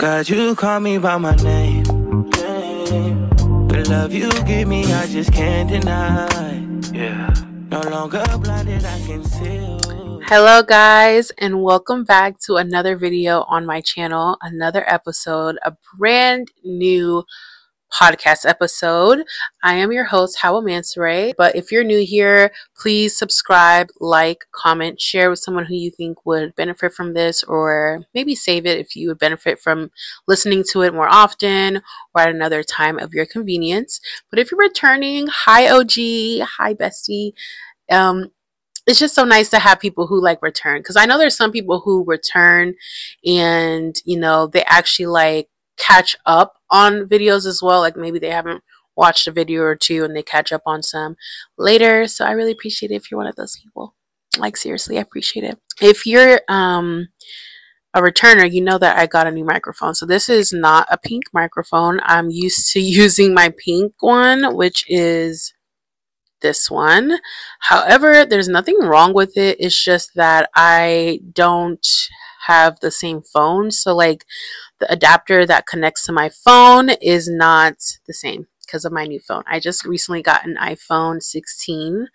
God, you call me by my name. The love you give me, I just can't deny. Yeah. No longer blinded, I can see. Hello guys and welcome back to another video on my channel, another episode, a brand new podcast episode. I am your host, Hawa Mansaray. But if you're new here, please subscribe, like, comment, share with someone who you think would benefit from this, or maybe save it if you would benefit from listening to it more often or at another time of your convenience. But if you're returning, hi OG, hi bestie. Um, it's just so nice to have people who like return because I know there's some people who return and you know they actually like catch up on videos as well. Like maybe they haven't watched a video or two and they catch up on some later. So I really appreciate it if you're one of those people. Like seriously, I appreciate it. If you're um a returner, you know that I got a new microphone. So this is not a pink microphone. I'm used to using my pink one, which is this one. However, there's nothing wrong with it. It's just that I don't have the same phone. So like the adapter that connects to my phone is not the same because of my new phone. I just recently got an iPhone 16,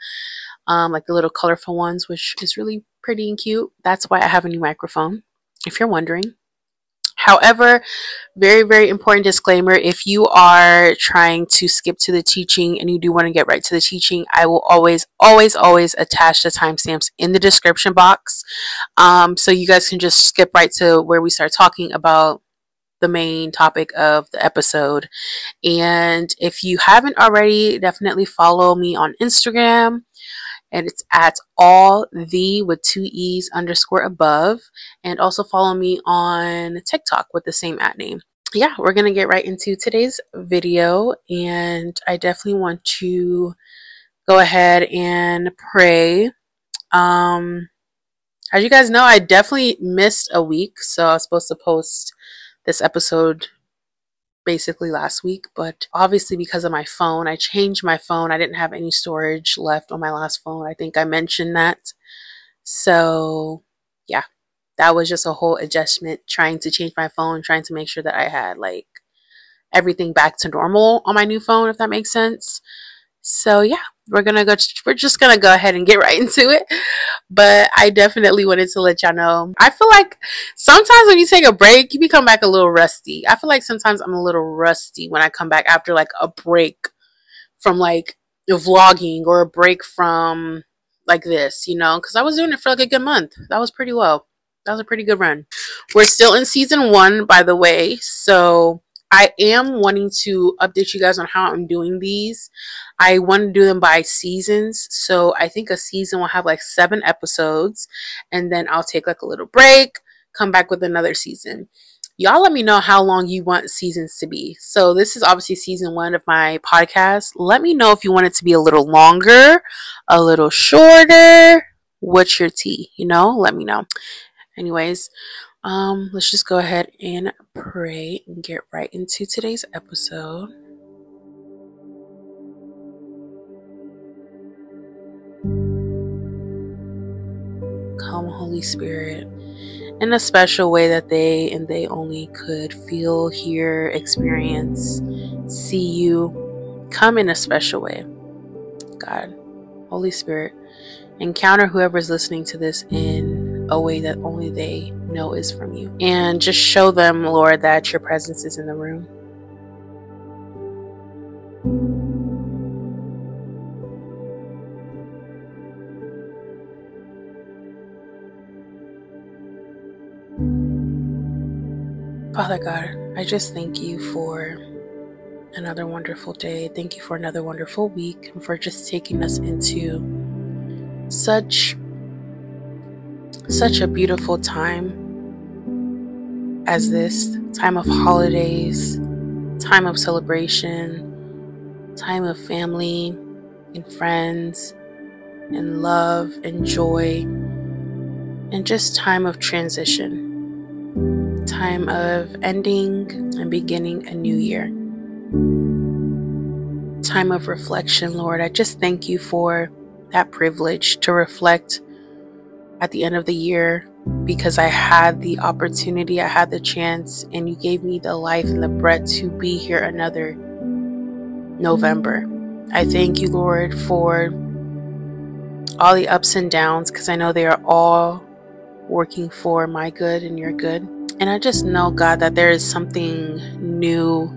um, like the little colorful ones, which is really pretty and cute. That's why I have a new microphone, if you're wondering. However, very, very important disclaimer if you are trying to skip to the teaching and you do want to get right to the teaching, I will always, always, always attach the timestamps in the description box. Um, so you guys can just skip right to where we start talking about the main topic of the episode. And if you haven't already, definitely follow me on Instagram. And it's at all the with two E's underscore above. And also follow me on TikTok with the same at name. Yeah, we're going to get right into today's video. And I definitely want to go ahead and pray. Um, as you guys know, I definitely missed a week. So I was supposed to post this episode basically last week, but obviously because of my phone, I changed my phone. I didn't have any storage left on my last phone. I think I mentioned that. So, yeah, that was just a whole adjustment trying to change my phone, trying to make sure that I had like everything back to normal on my new phone, if that makes sense. So, yeah, we're gonna go we're just gonna go ahead and get right into it. But i definitely wanted to let y'all know i feel like sometimes when you take a break you become back a little rusty. I feel like sometimes i'm a little rusty when i come back after like a break from like vlogging or a break from like this you know? Because i was doing it for like a good month. That was pretty well. That was a pretty good run. We're still in season one by the way. So I am wanting to update you guys on how I'm doing these. I want to do them by seasons. So I think a season will have like seven episodes and then I'll take like a little break, come back with another season. Y'all let me know how long you want seasons to be. So this is obviously season one of my podcast. Let me know if you want it to be a little longer, a little shorter. What's your tea? You know, let me know. Anyways, um, let's just go ahead and pray and get right into today's episode. Come, Holy Spirit, in a special way that they and they only could feel, hear, experience, see you. Come in a special way. God, Holy Spirit, encounter whoever's listening to this in a way that only they know is from you. And just show them, Lord, that your presence is in the room. Father God, I just thank you for another wonderful day. Thank you for another wonderful week and for just taking us into such such a beautiful time as this time of holidays, time of celebration, time of family and friends and love and joy, and just time of transition, time of ending and beginning a new year. Time of reflection, Lord. I just thank you for that privilege to reflect at the end of the year because I had the opportunity, I had the chance, and you gave me the life and the breath to be here another November. I thank you, Lord, for all the ups and downs because I know they are all working for my good and your good. And I just know, God, that there is something new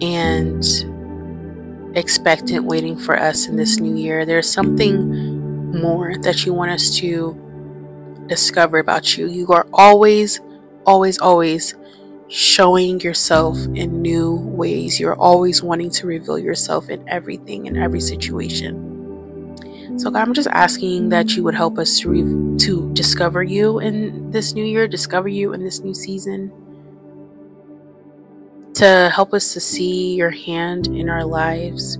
and expectant waiting for us in this new year. There's something more that you want us to discover about you. You are always, always, always showing yourself in new ways. You're always wanting to reveal yourself in everything, in every situation. So, God, I'm just asking that you would help us to, re- to discover you in this new year, discover you in this new season, to help us to see your hand in our lives,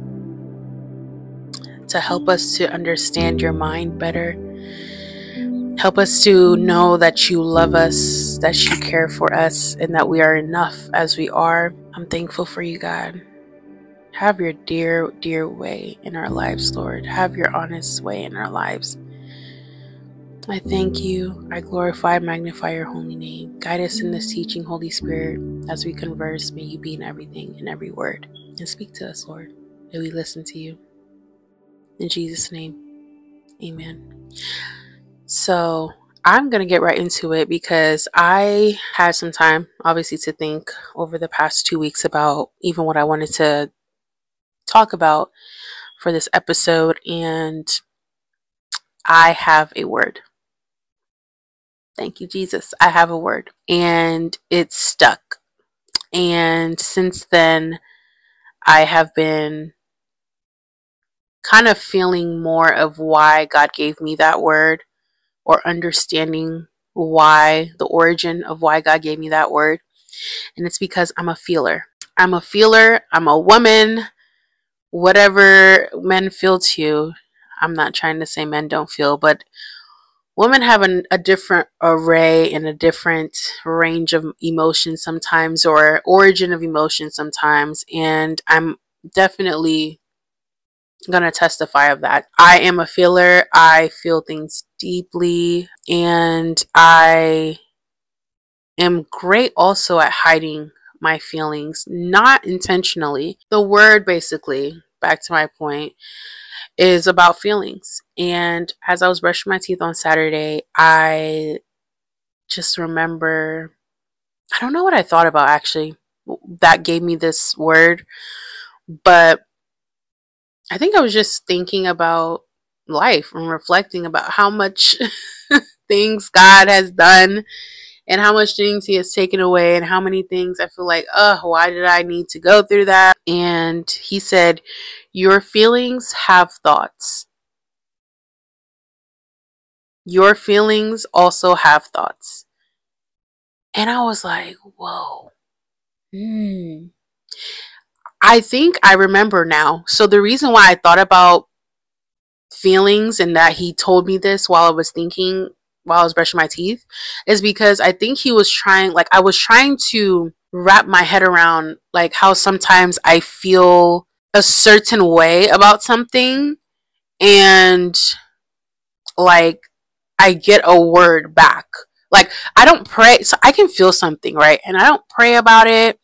to help us to understand your mind better Help us to know that you love us, that you care for us, and that we are enough as we are. I'm thankful for you, God. Have your dear, dear way in our lives, Lord. Have your honest way in our lives. I thank you. I glorify, magnify your holy name. Guide us in this teaching, Holy Spirit. As we converse, may you be in everything, in every word. And speak to us, Lord. May we listen to you. In Jesus' name, amen. So I'm going to get right into it because I had some time, obviously, to think over the past two weeks about even what I wanted to talk about for this episode. And I have a word. Thank you, Jesus. I have a word. And it's stuck. And since then, I have been kind of feeling more of why God gave me that word or understanding why, the origin of why God gave me that word. And it's because I'm a feeler. I'm a feeler. I'm a woman. Whatever men feel to you, I'm not trying to say men don't feel, but women have an, a different array and a different range of emotions sometimes, or origin of emotions sometimes. And I'm definitely going to testify of that. I am a feeler. I feel things deeply and I am great also at hiding my feelings, not intentionally. The word basically, back to my point, is about feelings. And as I was brushing my teeth on Saturday, I just remember I don't know what I thought about actually that gave me this word, but I think I was just thinking about life and reflecting about how much things God has done and how much things He has taken away and how many things I feel like, oh, why did I need to go through that? And He said, Your feelings have thoughts. Your feelings also have thoughts. And I was like, whoa. Hmm. I think I remember now. So the reason why I thought about feelings and that he told me this while I was thinking while I was brushing my teeth is because I think he was trying like I was trying to wrap my head around like how sometimes I feel a certain way about something and like I get a word back. Like I don't pray so I can feel something, right? And I don't pray about it.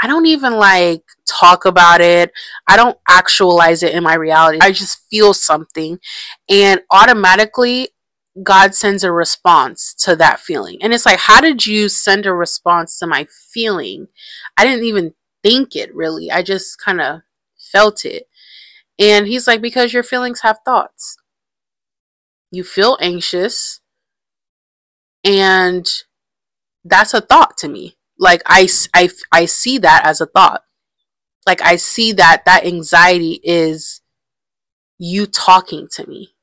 I don't even like talk about it. I don't actualize it in my reality. I just feel something and automatically God sends a response to that feeling. And it's like, how did you send a response to my feeling? I didn't even think it really. I just kind of felt it. And he's like, because your feelings have thoughts. You feel anxious, and that's a thought to me. Like, I, I, I see that as a thought like I see that that anxiety is you talking to me.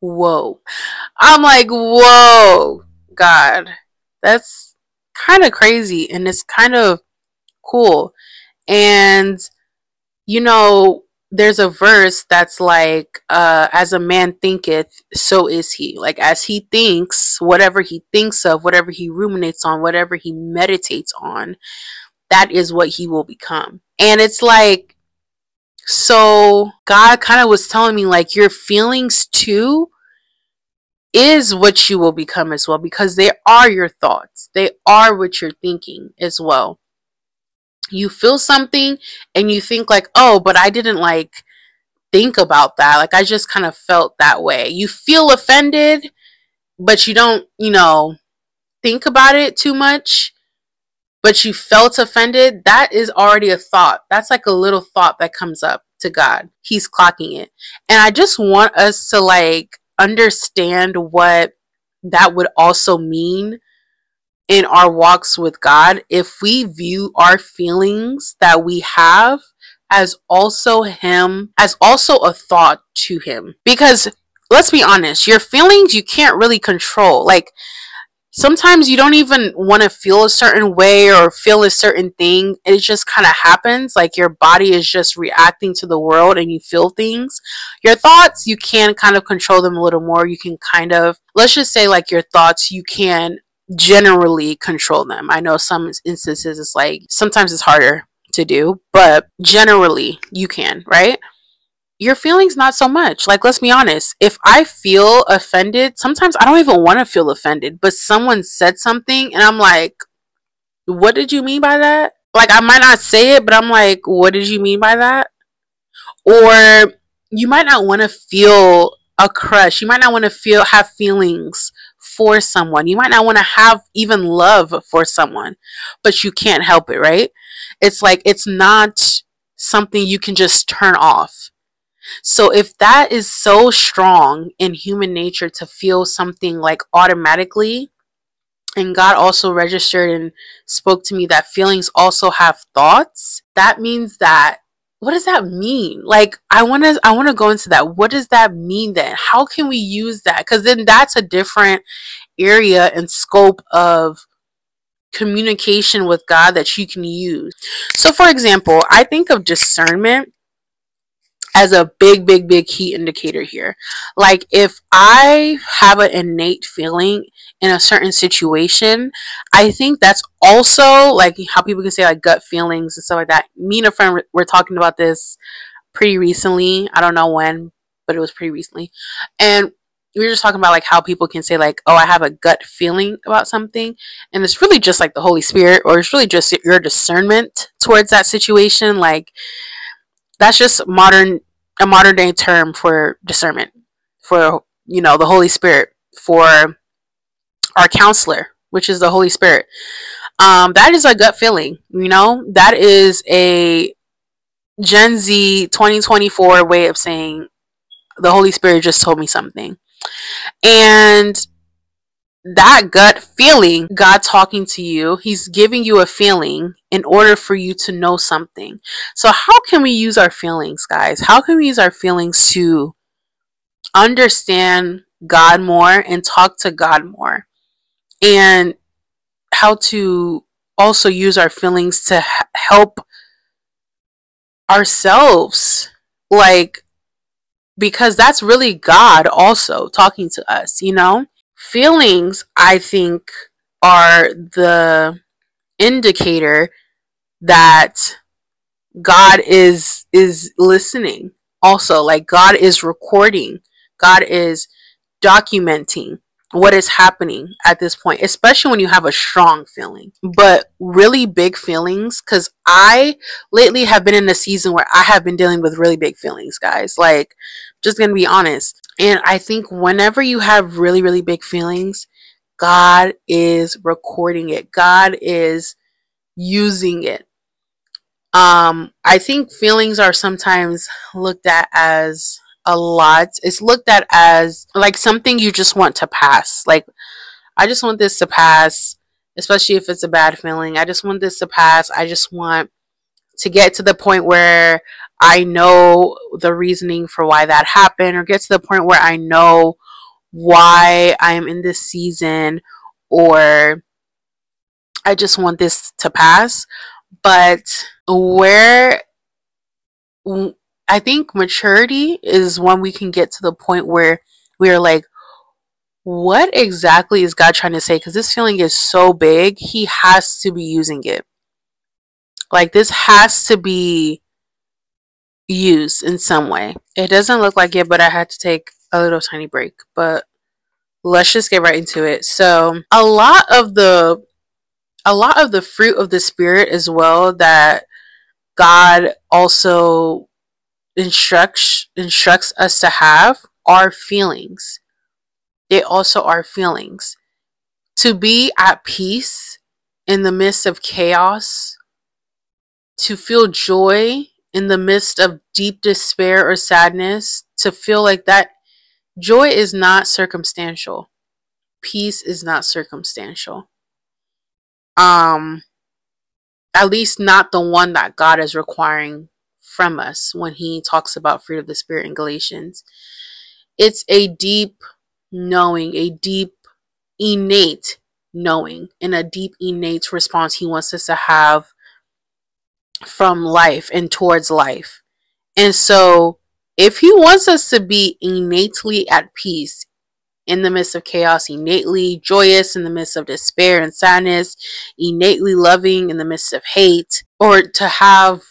Whoa. I'm like, whoa, God. That's kind of crazy and it's kind of cool. And, you know, there's a verse that's like, uh, as a man thinketh, so is he. Like, as he thinks, whatever he thinks of, whatever he ruminates on, whatever he meditates on, that is what he will become. And it's like, so God kind of was telling me, like, your feelings too is what you will become as well because they are your thoughts. They are what you're thinking as well. You feel something and you think like, "Oh, but I didn't like think about that. Like I just kind of felt that way." You feel offended, but you don't, you know, think about it too much. But you felt offended, that is already a thought. That's like a little thought that comes up to God. He's clocking it. And I just want us to like understand what that would also mean in our walks with God if we view our feelings that we have as also Him, as also a thought to Him. Because let's be honest, your feelings you can't really control. Like, sometimes you don't even want to feel a certain way or feel a certain thing. It just kind of happens. Like your body is just reacting to the world and you feel things. Your thoughts, you can kind of control them a little more. You can kind of, let's just say, like your thoughts, you can generally control them. I know some instances it's like sometimes it's harder to do, but generally you can, right? Your feelings not so much. Like let's be honest. If i feel offended sometimes i don't even want to feel offended but someone said something and i'm like what did you mean by that? Like i might not say it but i'm like what did you mean by that? Or you might not want to feel a crush. You might not want to feel have feelings for someone. You might not want to have even love for someone but you can't help it right? It's like it's not something you can just turn off so if that is so strong in human nature to feel something like automatically, and God also registered and spoke to me that feelings also have thoughts, that means that what does that mean? Like I want to I want to go into that. What does that mean then? How can we use that? Cuz then that's a different area and scope of communication with God that you can use. So for example, I think of discernment as a big, big, big key indicator here. Like if I have an innate feeling in a certain situation, I think that's also like how people can say like gut feelings and stuff like that. Me and a friend were talking about this pretty recently. I don't know when, but it was pretty recently. And we were just talking about like how people can say like, oh, I have a gut feeling about something. And it's really just like the Holy Spirit or it's really just your discernment towards that situation. Like that's just modern a modern day term for discernment for you know the holy spirit for our counselor which is the holy spirit. Um that is a gut feeling you know? That is a gen z 2024 way of saying the holy spirit just told me something. And that gut feeling, God talking to you, He's giving you a feeling in order for you to know something. So, how can we use our feelings, guys? How can we use our feelings to understand God more and talk to God more? And how to also use our feelings to help ourselves. Like, because that's really God also talking to us, you know? Feelings i think are the indicator that god is is listening also like god is recording god is documenting what is happening at this point especially when you have a strong feeling but really big feelings because i lately have been in a season where i have been dealing with really big feelings guys like just gonna be honest and I think whenever you have really, really big feelings, God is recording it. God is using it. Um, I think feelings are sometimes looked at as a lot. It's looked at as like something you just want to pass. Like, I just want this to pass, especially if it's a bad feeling. I just want this to pass. I just want to get to the point where I know the reasoning for why that happened, or get to the point where I know why I'm in this season, or I just want this to pass. But where I think maturity is when we can get to the point where we're like, what exactly is God trying to say? Because this feeling is so big, He has to be using it. Like, this has to be used in some way. It doesn't look like it, but I had to take a little tiny break. But let's just get right into it. So, a lot of the a lot of the fruit of the spirit as well that God also instructs instructs us to have are feelings. They also are feelings. To be at peace in the midst of chaos, to feel joy in the midst of deep despair or sadness, to feel like that joy is not circumstantial. Peace is not circumstantial. Um at least not the one that God is requiring from us when he talks about fruit of the spirit in Galatians. It's a deep knowing, a deep innate knowing, and a deep innate response he wants us to have from life and towards life. And so, if he wants us to be innately at peace in the midst of chaos, innately joyous in the midst of despair and sadness, innately loving in the midst of hate, or to have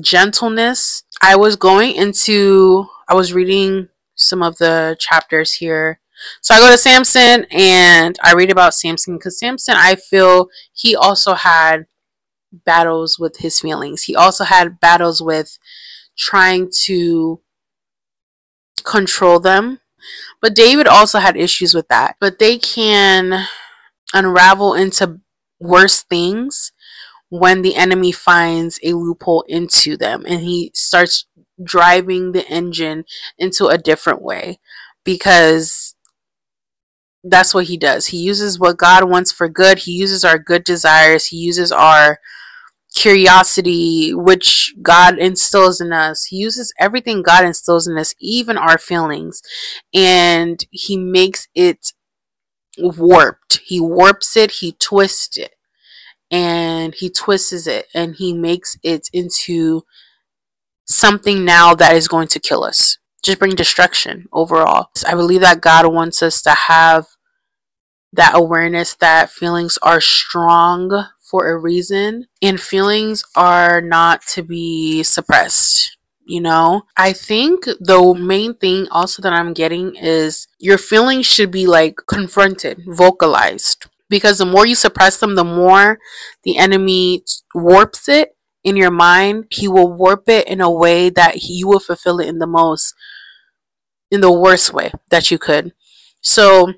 gentleness, I was going into, I was reading some of the chapters here. So I go to Samson and I read about Samson because Samson, I feel he also had battles with his feelings. He also had battles with trying to control them. But David also had issues with that. But they can unravel into worse things when the enemy finds a loophole into them and he starts driving the engine into a different way because that's what he does. He uses what God wants for good. He uses our good desires. He uses our curiosity, which God instills in us. He uses everything God instills in us, even our feelings, and He makes it warped. He warps it, He twists it, and He twists it, and He makes it into something now that is going to kill us, just bring destruction overall. I believe that God wants us to have that awareness that feelings are strong for a reason and feelings are not to be suppressed. You know, I think the main thing also that I'm getting is your feelings should be like confronted, vocalized. Because the more you suppress them, the more the enemy warps it in your mind. He will warp it in a way that you will fulfill it in the most, in the worst way that you could. So,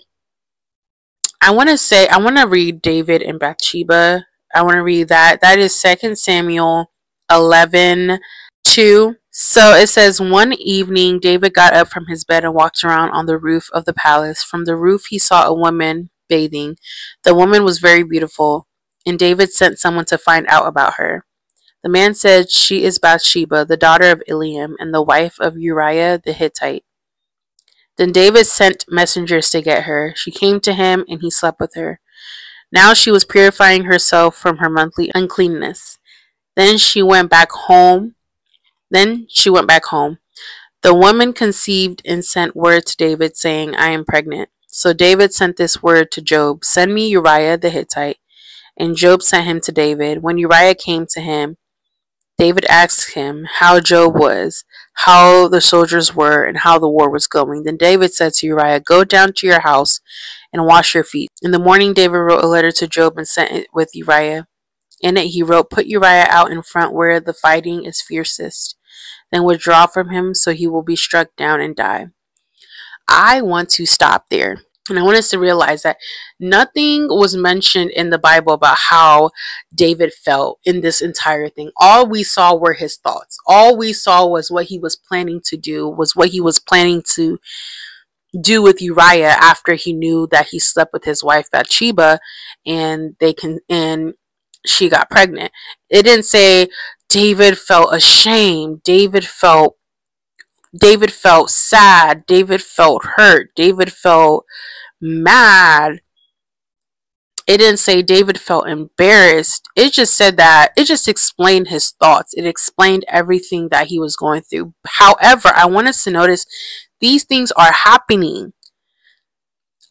I want to say, I want to read David and Bathsheba I want to read that. That is Second Samuel 11 2. So it says, One evening, David got up from his bed and walked around on the roof of the palace. From the roof, he saw a woman bathing. The woman was very beautiful, and David sent someone to find out about her. The man said, She is Bathsheba, the daughter of Eliam, and the wife of Uriah the Hittite. Then David sent messengers to get her. She came to him, and he slept with her. Now she was purifying herself from her monthly uncleanness. Then she went back home. Then she went back home. The woman conceived and sent word to David, saying, I am pregnant. So David sent this word to Joab Send me Uriah the Hittite. And Joab sent him to David. When Uriah came to him, David asked him how Joab was, how the soldiers were, and how the war was going. Then David said to Uriah, Go down to your house and wash your feet. In the morning, David wrote a letter to Joab and sent it with Uriah. In it, he wrote, Put Uriah out in front where the fighting is fiercest, then withdraw from him so he will be struck down and die. I want to stop there. And I want us to realize that nothing was mentioned in the Bible about how David felt in this entire thing. All we saw were his thoughts. All we saw was what he was planning to do, was what he was planning to do with Uriah after he knew that he slept with his wife Bathsheba and they can and she got pregnant. It didn't say David felt ashamed. David felt David felt sad. David felt hurt. David felt mad. It didn't say David felt embarrassed. It just said that it just explained his thoughts. It explained everything that he was going through. However, I want us to notice these things are happening.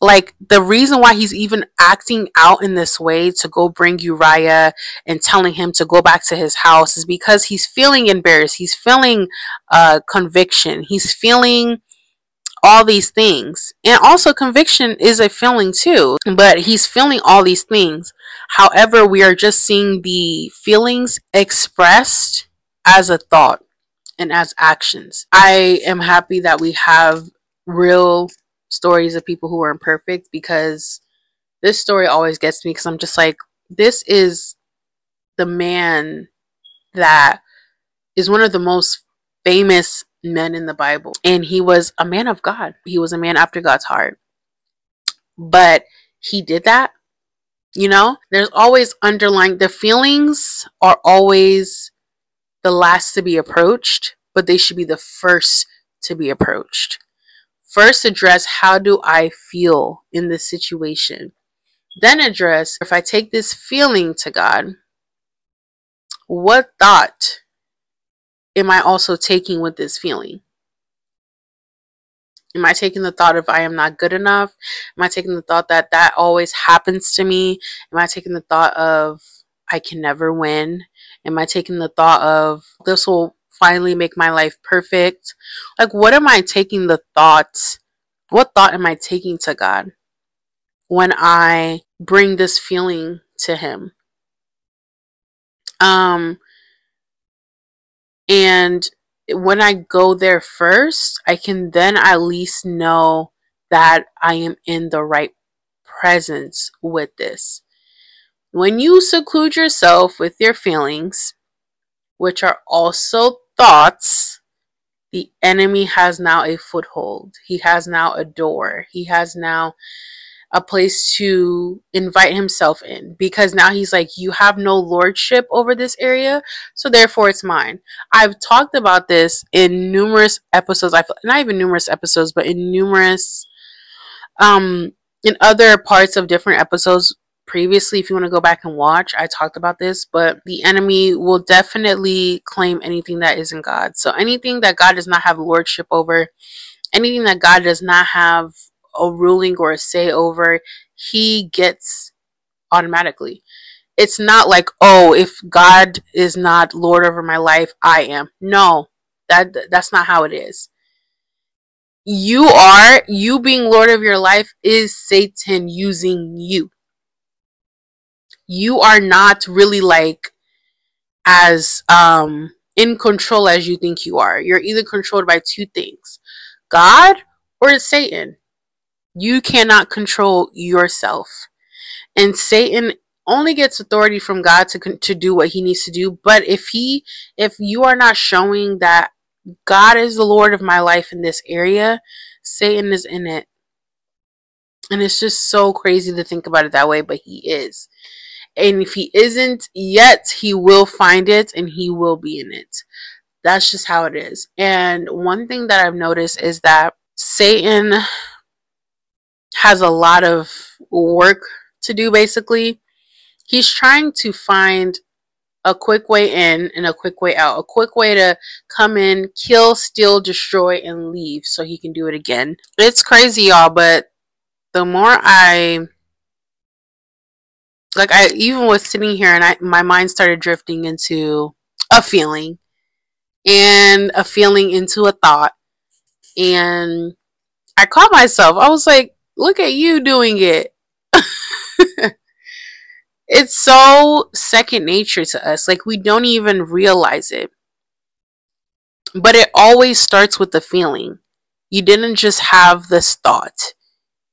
Like the reason why he's even acting out in this way to go bring Uriah and telling him to go back to his house is because he's feeling embarrassed. He's feeling uh, conviction. He's feeling all these things. And also, conviction is a feeling too, but he's feeling all these things. However, we are just seeing the feelings expressed as a thought and as actions. I am happy that we have real stories of people who are imperfect because this story always gets me because I'm just like, this is the man that is one of the most famous men in the Bible. And he was a man of God. He was a man after God's heart. But he did that. You know, there's always underlying, the feelings are always the last to be approached, but they should be the first to be approached. First, address how do I feel in this situation? Then, address if I take this feeling to God, what thought am I also taking with this feeling? Am I taking the thought of I am not good enough? Am I taking the thought that that always happens to me? Am I taking the thought of I can never win? Am I taking the thought of this will finally make my life perfect? Like, what am I taking the thoughts? What thought am I taking to God when I bring this feeling to Him? Um, and when I go there first, I can then at least know that I am in the right presence with this. When you seclude yourself with your feelings, which are also thoughts, the enemy has now a foothold. He has now a door. He has now a place to invite himself in because now he's like, You have no lordship over this area, so therefore it's mine. I've talked about this in numerous episodes. I've not even numerous episodes, but in numerous um in other parts of different episodes previously if you want to go back and watch i talked about this but the enemy will definitely claim anything that isn't god so anything that god does not have lordship over anything that god does not have a ruling or a say over, he gets automatically. It's not like, oh, if God is not Lord over my life, I am. No, that that's not how it is. You are, you being Lord of your life is Satan using you. You are not really like as um in control as you think you are. You're either controlled by two things. God or Satan. You cannot control yourself. And Satan only gets authority from God to to do what he needs to do. But if he if you are not showing that God is the Lord of my life in this area, Satan is in it. And it's just so crazy to think about it that way, but he is. And if he isn't yet, he will find it and he will be in it. That's just how it is. And one thing that I've noticed is that Satan has a lot of work to do basically. He's trying to find a quick way in and a quick way out. A quick way to come in, kill, steal, destroy, and leave so he can do it again. It's crazy, y'all, but the more I like I even was sitting here and I my mind started drifting into a feeling and a feeling into a thought and I caught myself. I was like, Look at you doing it. it's so second nature to us. Like we don't even realize it. But it always starts with the feeling. You didn't just have this thought.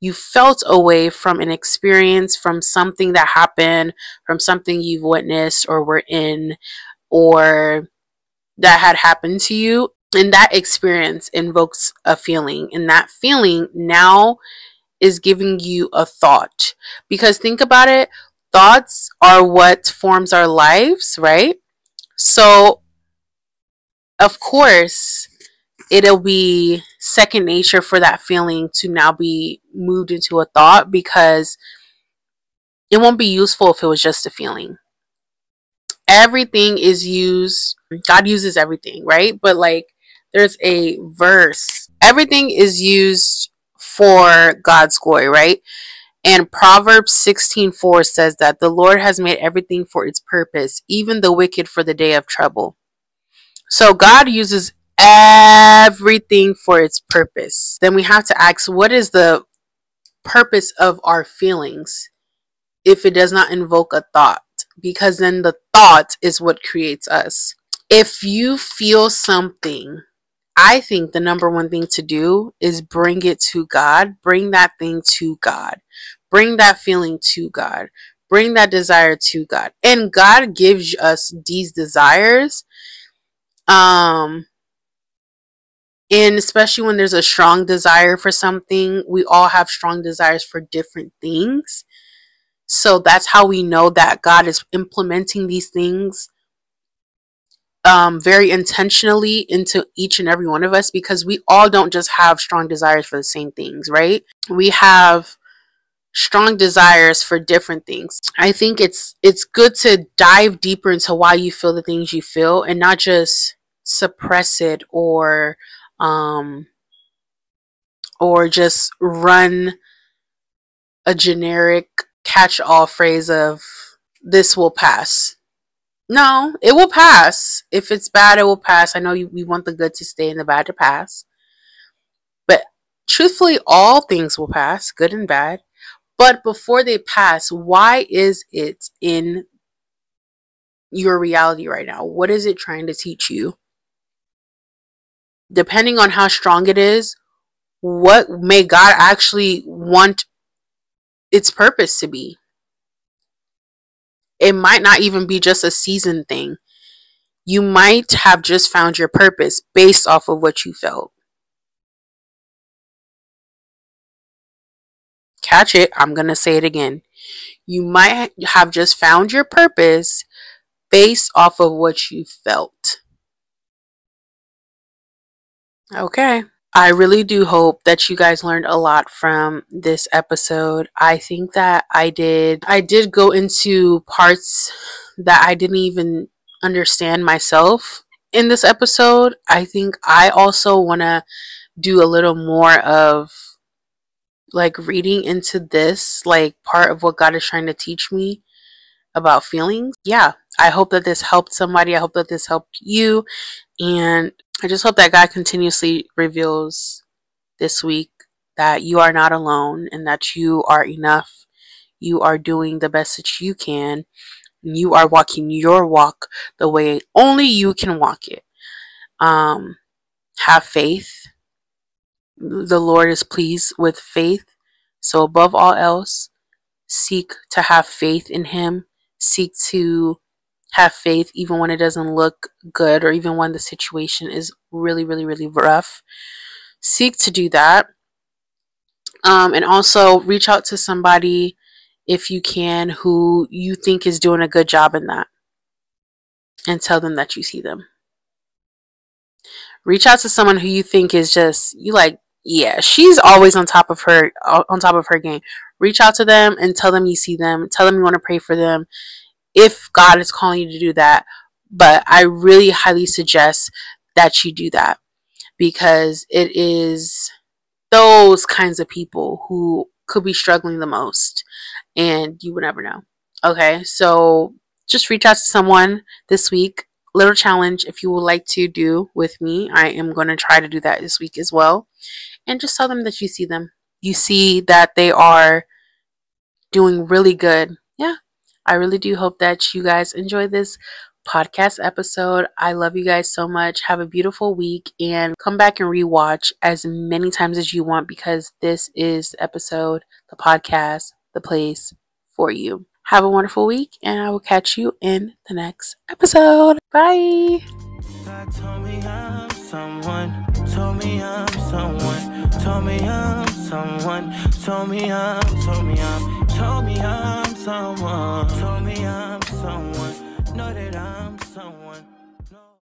You felt away from an experience, from something that happened, from something you've witnessed or were in, or that had happened to you. And that experience invokes a feeling. And that feeling now is giving you a thought. Because think about it, thoughts are what forms our lives, right? So, of course, it'll be second nature for that feeling to now be moved into a thought because it won't be useful if it was just a feeling. Everything is used, God uses everything, right? But like there's a verse, everything is used for God's glory, right? And Proverbs 16:4 says that the Lord has made everything for its purpose, even the wicked for the day of trouble. So God uses everything for its purpose. Then we have to ask what is the purpose of our feelings if it does not invoke a thought? Because then the thought is what creates us. If you feel something, I think the number one thing to do is bring it to God. Bring that thing to God. Bring that feeling to God. Bring that desire to God. And God gives us these desires. Um, and especially when there's a strong desire for something, we all have strong desires for different things. So that's how we know that God is implementing these things um, very intentionally into each and every one of us because we all don't just have strong desires for the same things, right? We have strong desires for different things. I think it's it's good to dive deeper into why you feel the things you feel and not just suppress it or um, or just run a generic catch all phrase of this will pass. No, it will pass. If it's bad, it will pass. I know you, we want the good to stay and the bad to pass. But truthfully, all things will pass, good and bad. But before they pass, why is it in your reality right now? What is it trying to teach you? Depending on how strong it is, what may God actually want its purpose to be. It might not even be just a season thing. You might have just found your purpose based off of what you felt. Catch it. I'm going to say it again. You might have just found your purpose based off of what you felt. Okay. I really do hope that you guys learned a lot from this episode. I think that I did I did go into parts that I didn't even understand myself in this episode. I think I also want to do a little more of like reading into this like part of what God is trying to teach me about feelings. Yeah, I hope that this helped somebody. I hope that this helped you and I just hope that God continuously reveals this week that you are not alone and that you are enough. You are doing the best that you can. You are walking your walk the way only you can walk it. Um, have faith. The Lord is pleased with faith. So, above all else, seek to have faith in Him. Seek to have faith even when it doesn't look good or even when the situation is really, really, really rough. Seek to do that. Um, and also reach out to somebody if you can who you think is doing a good job in that and tell them that you see them. Reach out to someone who you think is just you like, yeah, she's always on top of her on top of her game. Reach out to them and tell them you see them. Tell them you want to pray for them if God is calling you to do that. But I really highly suggest that you do that because it is those kinds of people who could be struggling the most and you would never know. Okay, so just reach out to someone this week. Little challenge if you would like to do with me. I am going to try to do that this week as well. And just tell them that you see them. You see that they are doing really good. I really do hope that you guys enjoy this podcast episode. I love you guys so much. Have a beautiful week and come back and rewatch as many times as you want because this is the episode, the podcast, the place for you. Have a wonderful week and I will catch you in the next episode. Bye. Told me I'm told me I'm someone, told me I'm someone, know that I'm.